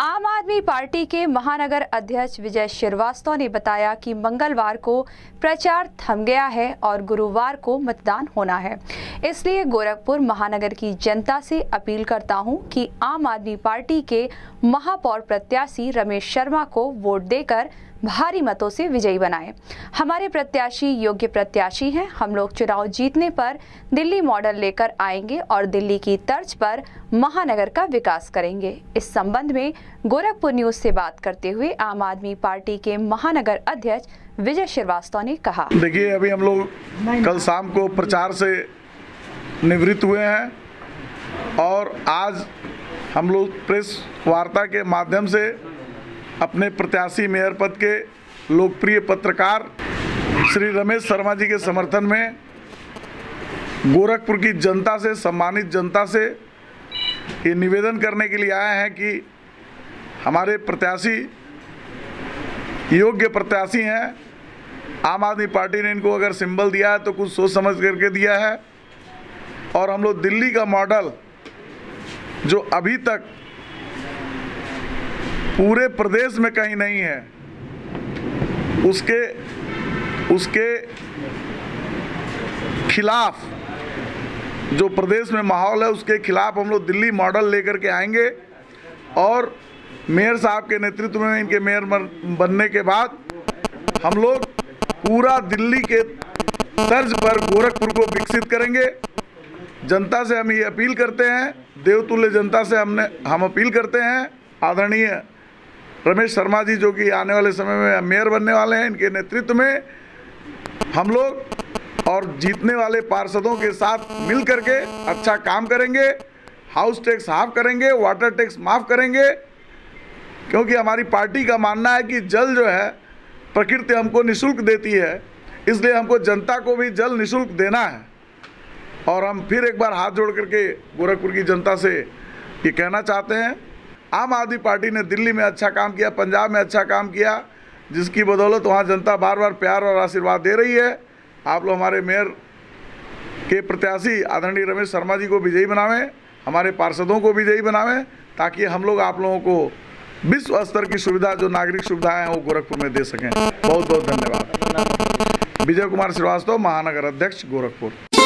आम आदमी पार्टी के महानगर अध्यक्ष विजय श्रीवास्तव ने बताया कि मंगलवार को प्रचार थम गया है और गुरुवार को मतदान होना है। इसलिए गोरखपुर महानगर की जनता से अपील करता हूँ कि आम आदमी पार्टी के महापौर प्रत्याशी रमेश शर्मा को वोट देकर भारी मतों से विजयी बनाए। हमारे प्रत्याशी योग्य प्रत्याशी हैं। हम लोग चुनाव जीतने पर दिल्ली मॉडल लेकर आएँगे और दिल्ली की तर्ज पर महानगर का विकास करेंगे। इस संबंध में गोरखपुर न्यूज़ से बात करते हुए आम आदमी पार्टी के महानगर अध्यक्ष विजय श्रीवास्तव ने कहा। देखिए, अभी हम लोग कल शाम को प्रचार से निवृत्त हुए हैं और आज हम लोग प्रेस वार्ता के माध्यम से अपने प्रत्याशी मेयर पद के लोकप्रिय पत्रकार श्री रमेश शर्मा जी के समर्थन में गोरखपुर की जनता से, सम्मानित जनता से ये निवेदन करने के लिए आए हैं कि हमारे प्रत्याशी, योग्य प्रत्याशी हैं। आम आदमी पार्टी ने इनको अगर सिंबल दिया है तो कुछ सोच समझ करके दिया है। और हम लोग दिल्ली का मॉडल जो अभी तक पूरे प्रदेश में कहीं नहीं है। उसके उसके खिलाफ जो प्रदेश में माहौल है, उसके खिलाफ हम लोग दिल्ली मॉडल लेकर के आएँगे और मेयर साहब के नेतृत्व में, इनके मेयर बनने के बाद हम लोग पूरा दिल्ली के तर्ज पर गोरखपुर को विकसित करेंगे। जनता से हम ये अपील करते हैं, देवतुल्य जनता से हमने, हम अपील करते हैं, आदरणीय रमेश शर्मा जी, जो कि आने वाले समय में मेयर बनने वाले हैं, इनके नेतृत्व में हम लोग और जीतने वाले पार्षदों के साथ मिल करके अच्छा काम करेंगे, हाउस टैक्स हाफ़ करेंगे, वाटर टैक्स माफ़ करेंगे, क्योंकि हमारी पार्टी का मानना है कि जल जो है, प्रकृति हमको निशुल्क देती है, इसलिए हमको जनता को भी जल निशुल्क देना है। और हम फिर एक बार हाथ जोड़ करके गोरखपुर की जनता से ये कहना चाहते हैं आम आदमी पार्टी ने दिल्ली में अच्छा काम किया, पंजाब में अच्छा काम किया, जिसकी बदौलत वहाँ जनता बार बार प्यार और आशीर्वाद दे रही है। आप लोग हमारे मेयर के प्रत्याशी आदरणीय रमेश शर्मा जी को विजयी बनावें, हमारे पार्षदों को विजयी बनावें, ताकि हम लोग आप लोगों को विश्व स्तर की सुविधा, जो नागरिक सुविधाएँ हैं, वो गोरखपुर में दे सकें। बहुत बहुत धन्यवाद। विजय कुमार श्रीवास्तव, महानगर अध्यक्ष, गोरखपुर।